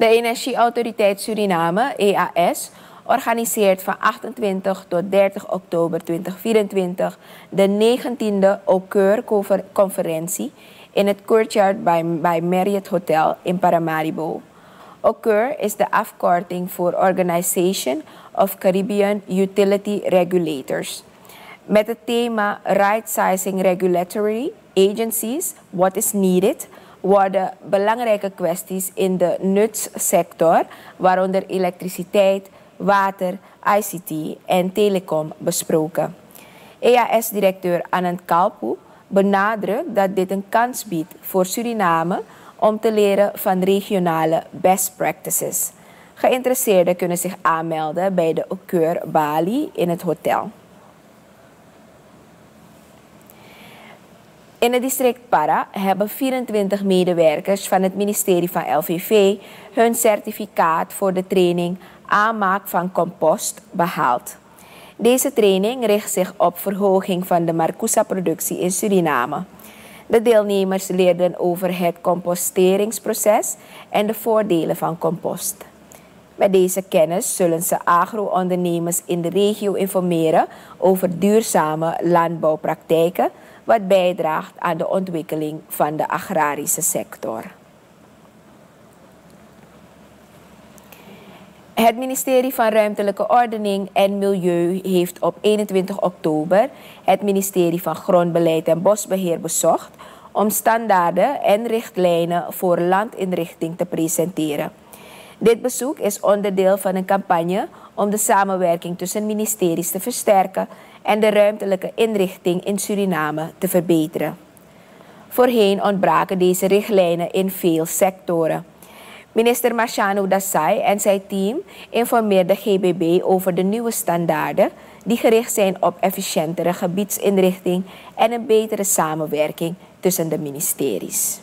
De Energieautoriteit Suriname, EAS, organiseert van 28 tot 30 oktober 2024 de 19e Occur-conferentie in het courtyard bij, bij Marriott Hotel in Paramaribo. Occur is de afkorting voor Organization of Caribbean Utility Regulators. Met het thema Right Sizing Regulatory Agencies, What is Needed, worden belangrijke kwesties in de nutssector, waaronder elektriciteit, water, ICT en telecom besproken. EAS-directeur Anand Kalpu benadrukt dat dit een kans biedt voor Suriname om te leren van regionale best practices. Geïnteresseerden kunnen zich aanmelden bij de Occur Bali in het hotel. In het district Para hebben 24 medewerkers van het ministerie van LVV hun certificaat voor de training aanmaak van compost behaald. Deze training richt zich op verhoging van de marcousa-productie in Suriname. De deelnemers leerden over het composteringsproces en de voordelen van compost. Met deze kennis zullen ze agro-ondernemers in de regio informeren over duurzame landbouwpraktijken, wat bijdraagt aan de ontwikkeling van de agrarische sector. Het ministerie van Ruimtelijke Ordening en Milieu heeft op 21 oktober het ministerie van Grondbeleid en Bosbeheer bezocht om standaarden en richtlijnen voor landinrichting te presenteren. Dit bezoek is onderdeel van een campagne om de samenwerking tussen ministeries te versterken en de ruimtelijke inrichting in Suriname te verbeteren. Voorheen ontbraken deze richtlijnen in veel sectoren. Minister Marciano Dassai en zijn team informeerden GBB over de nieuwe standaarden die gericht zijn op efficiëntere gebiedsinrichting en een betere samenwerking tussen de ministeries.